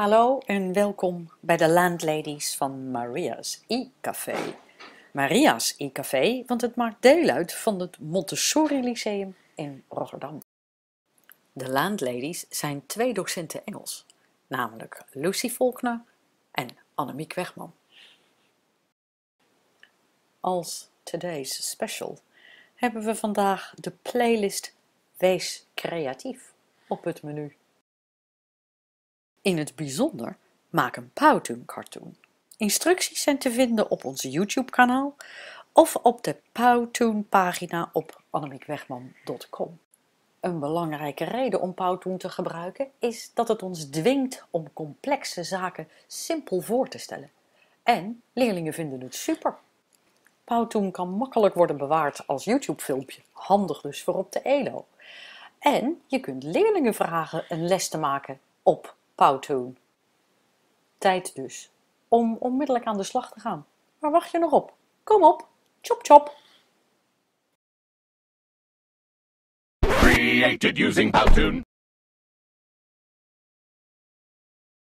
Hallo en welkom bij de Landladies van Maria's e-café. Maria's e-café, want het maakt deel uit van het Montessori Lyceum in Rotterdam. De Landladies zijn twee docenten Engels, namelijk Lucy Volkner en Annemiek Wegman. Als today's special hebben we vandaag de playlist Wees creatief op het menu. In het bijzonder maak een Powtoon cartoon. Instructies zijn te vinden op ons YouTube kanaal of op de Powtoon pagina op annemiekwegman.com. Een belangrijke reden om Powtoon te gebruiken is dat het ons dwingt om complexe zaken simpel voor te stellen. En leerlingen vinden het super. Powtoon kan makkelijk worden bewaard als YouTube filmpje, handig dus voor op de ELO. En je kunt leerlingen vragen een les te maken op Tijd dus om onmiddellijk aan de slag te gaan. Waar wacht je nog op? Kom op, chop chop!